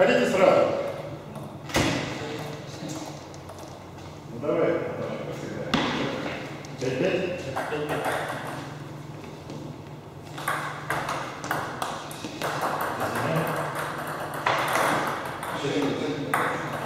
Ходите сразу. Ну давай, Пять пять. Thank you.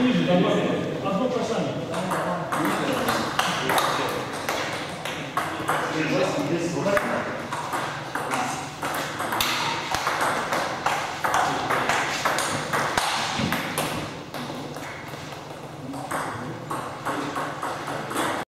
Восемьдесят.